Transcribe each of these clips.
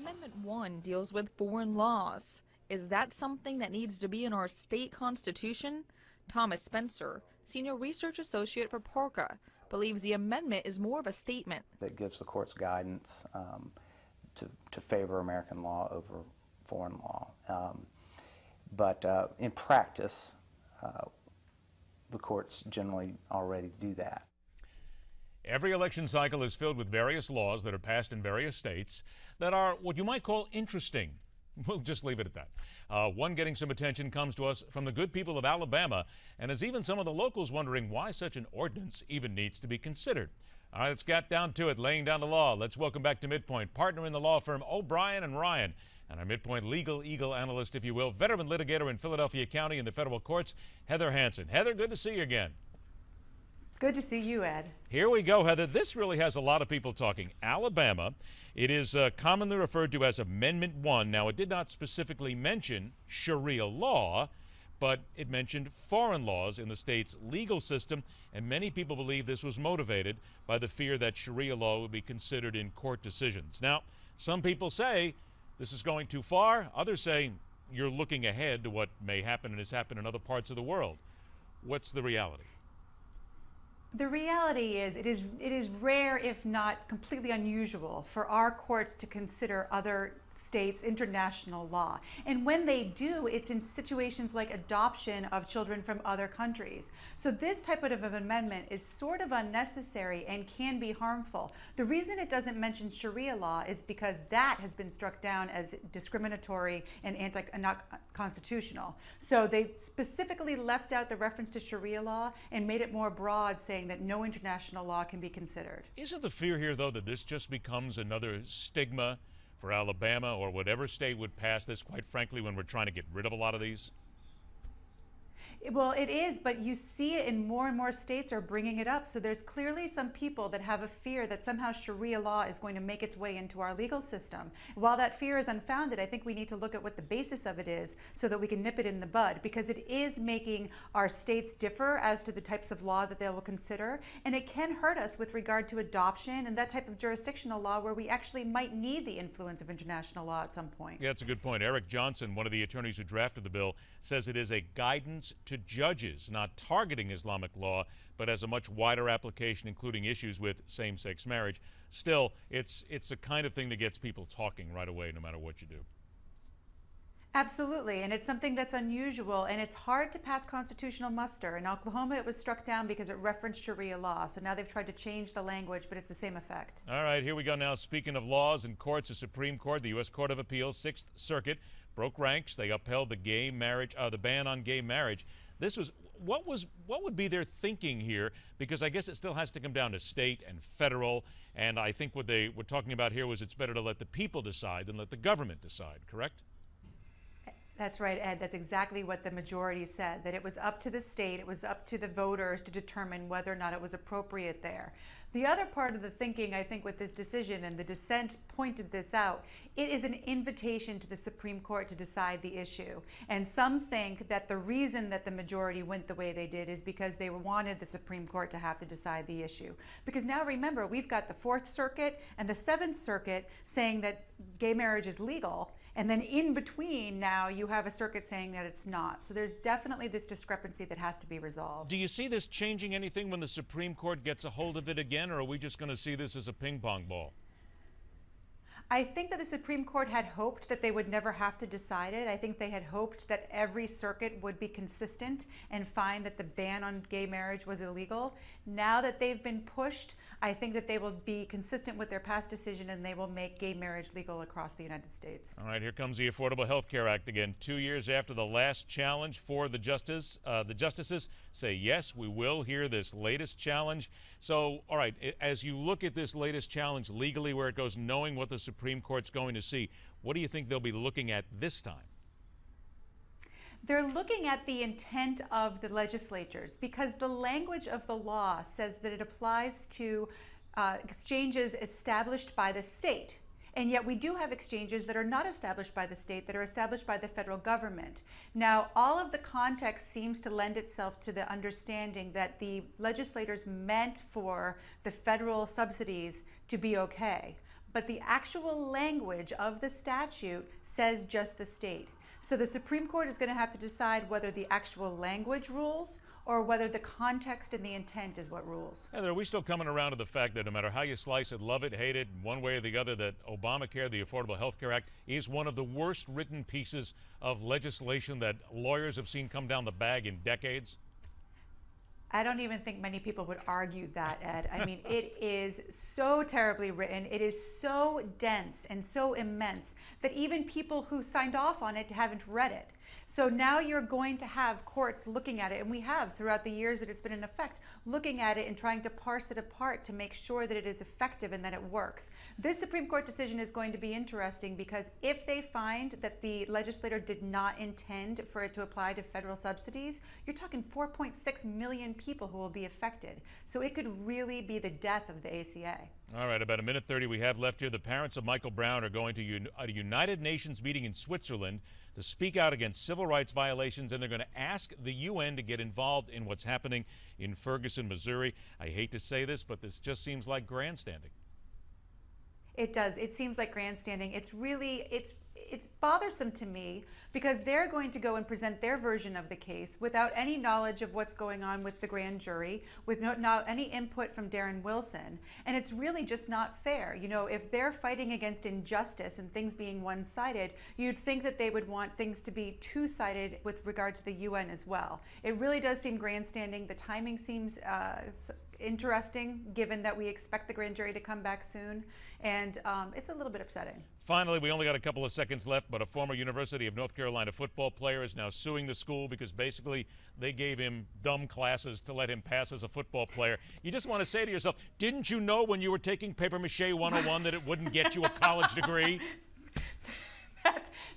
Amendment 1 deals with foreign laws. Is that something that needs to be in our state constitution? Thomas Spencer, Senior Research Associate for PARCA, believes the amendment is more of a statement. That gives the courts guidance um, to, to favor American law over foreign law. Um, but uh, in practice, uh, the courts generally already do that. Every election cycle is filled with various laws that are passed in various states that are what you might call interesting. We'll just leave it at that. Uh, one getting some attention comes to us from the good people of Alabama, and has even some of the locals wondering why such an ordinance even needs to be considered. All right, let's get down to it, laying down the law. Let's welcome back to Midpoint, partner in the law firm O'Brien and Ryan, and our Midpoint legal eagle analyst, if you will, veteran litigator in Philadelphia County in the federal courts, Heather Hansen. Heather, good to see you again. Good to see you, Ed. Here we go, Heather. This really has a lot of people talking. Alabama, it is uh, commonly referred to as Amendment 1. Now, it did not specifically mention Sharia law, but it mentioned foreign laws in the state's legal system, and many people believe this was motivated by the fear that Sharia law would be considered in court decisions. Now, some people say this is going too far. Others say you're looking ahead to what may happen and has happened in other parts of the world. What's the reality? The reality is it is it is rare if not completely unusual for our courts to consider other states international law. And when they do, it's in situations like adoption of children from other countries. So this type of amendment is sort of unnecessary and can be harmful. The reason it doesn't mention Sharia law is because that has been struck down as discriminatory and anti not constitutional. So they specifically left out the reference to Sharia law and made it more broad saying that no international law can be considered. Isn't the fear here though that this just becomes another stigma for Alabama or whatever state would pass this, quite frankly, when we're trying to get rid of a lot of these? Well, it is, but you see it in more and more states are bringing it up. So there's clearly some people that have a fear that somehow Sharia law is going to make its way into our legal system. While that fear is unfounded, I think we need to look at what the basis of it is so that we can nip it in the bud because it is making our states differ as to the types of law that they will consider. And it can hurt us with regard to adoption and that type of jurisdictional law where we actually might need the influence of international law at some point. Yeah, that's a good point. Eric Johnson, one of the attorneys who drafted the bill, says it is a guidance to judges, not targeting Islamic law, but as a much wider application, including issues with same sex marriage. Still, it's, it's the kind of thing that gets people talking right away, no matter what you do. Absolutely, and it's something that's unusual and it's hard to pass constitutional muster. In Oklahoma, it was struck down because it referenced Sharia law. So now they've tried to change the language, but it's the same effect. All right, here we go now. Speaking of laws and courts, the Supreme Court, the U.S. Court of Appeals, Sixth Circuit, broke ranks. They upheld the gay marriage, uh, the ban on gay marriage. This was what was what would be their thinking here? Because I guess it still has to come down to state and federal. And I think what they were talking about here was it's better to let the people decide than let the government decide. Correct? That's right, Ed. That's exactly what the majority said, that it was up to the state, it was up to the voters to determine whether or not it was appropriate there. The other part of the thinking, I think, with this decision, and the dissent pointed this out, it is an invitation to the Supreme Court to decide the issue. And some think that the reason that the majority went the way they did is because they wanted the Supreme Court to have to decide the issue. Because now remember, we've got the Fourth Circuit and the Seventh Circuit saying that gay marriage is legal and then in between now you have a circuit saying that it's not. So there's definitely this discrepancy that has to be resolved. Do you see this changing anything when the Supreme Court gets a hold of it again, or are we just going to see this as a ping pong ball? I think that the Supreme Court had hoped that they would never have to decide it. I think they had hoped that every circuit would be consistent and find that the ban on gay marriage was illegal. Now that they've been pushed, I think that they will be consistent with their past decision and they will make gay marriage legal across the United States. All right, here comes the Affordable Health Care Act again. Two years after the last challenge for the justice, uh, the justices say yes, we will hear this latest challenge. So, all right, as you look at this latest challenge legally, where it goes, knowing what the Supreme Supreme Court's going to see. What do you think they'll be looking at this time? They're looking at the intent of the legislatures because the language of the law says that it applies to uh, exchanges established by the state. And yet we do have exchanges that are not established by the state, that are established by the federal government. Now, all of the context seems to lend itself to the understanding that the legislators meant for the federal subsidies to be okay. But the actual language of the statute says just the state. So the Supreme Court is going to have to decide whether the actual language rules or whether the context and the intent is what rules. Heather, are we still coming around to the fact that no matter how you slice it, love it, hate it, one way or the other, that Obamacare, the Affordable Health Care Act, is one of the worst written pieces of legislation that lawyers have seen come down the bag in decades? I don't even think many people would argue that, Ed. I mean, it is so terribly written. It is so dense and so immense that even people who signed off on it haven't read it. So now you're going to have courts looking at it, and we have throughout the years that it's been in effect, looking at it and trying to parse it apart to make sure that it is effective and that it works. This Supreme Court decision is going to be interesting because if they find that the legislator did not intend for it to apply to federal subsidies, you're talking 4.6 million people who will be affected. So it could really be the death of the ACA. All right, about a minute 30 we have left here. The parents of Michael Brown are going to a United Nations meeting in Switzerland to speak out against civil rights violations, and they're going to ask the UN to get involved in what's happening in Ferguson, Missouri. I hate to say this, but this just seems like grandstanding. It does. It seems like grandstanding. It's really, it's it's bothersome to me because they're going to go and present their version of the case without any knowledge of what's going on with the grand jury, with no, not any input from Darren Wilson. And it's really just not fair. You know, if they're fighting against injustice and things being one sided, you'd think that they would want things to be two sided with regard to the UN as well. It really does seem grandstanding. The timing seems uh, interesting given that we expect the grand jury to come back soon. And um, it's a little bit upsetting. Finally, we only got a couple of seconds left, but a former University of North Carolina football player is now suing the school because basically they gave him dumb classes to let him pass as a football player. You just want to say to yourself, didn't you know when you were taking Paper Mache 101 that it wouldn't get you a college degree?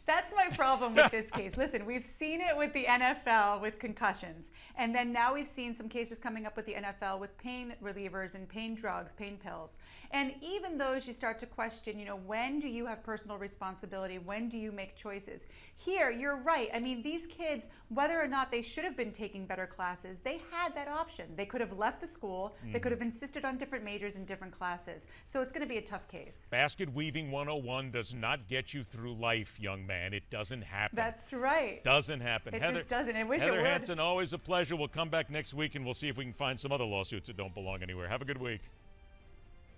That's, my problem with this case. Listen, we've seen it with the NFL with concussions. And then now we've seen some cases coming up with the NFL with pain relievers and pain drugs, pain pills. And even those you start to question, you know, when do you have personal responsibility? When do you make choices? Here, you're right. I mean, these kids, whether or not they should have been taking better classes, they had that option. They could have left the school, mm. they could have insisted on different majors and different classes. So it's going to be a tough case. Basket weaving 101 does not get you through life, young man. And it doesn't happen. That's right. Doesn't happen. It Heather, doesn't. I wish Heather it. Hansen, always a pleasure. We'll come back next week and we'll see if we can find some other lawsuits that don't belong anywhere. Have a good week.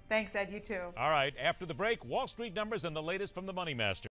Thanks, Ed. You too. All right. After the break, Wall Street numbers and the latest from the Money Master.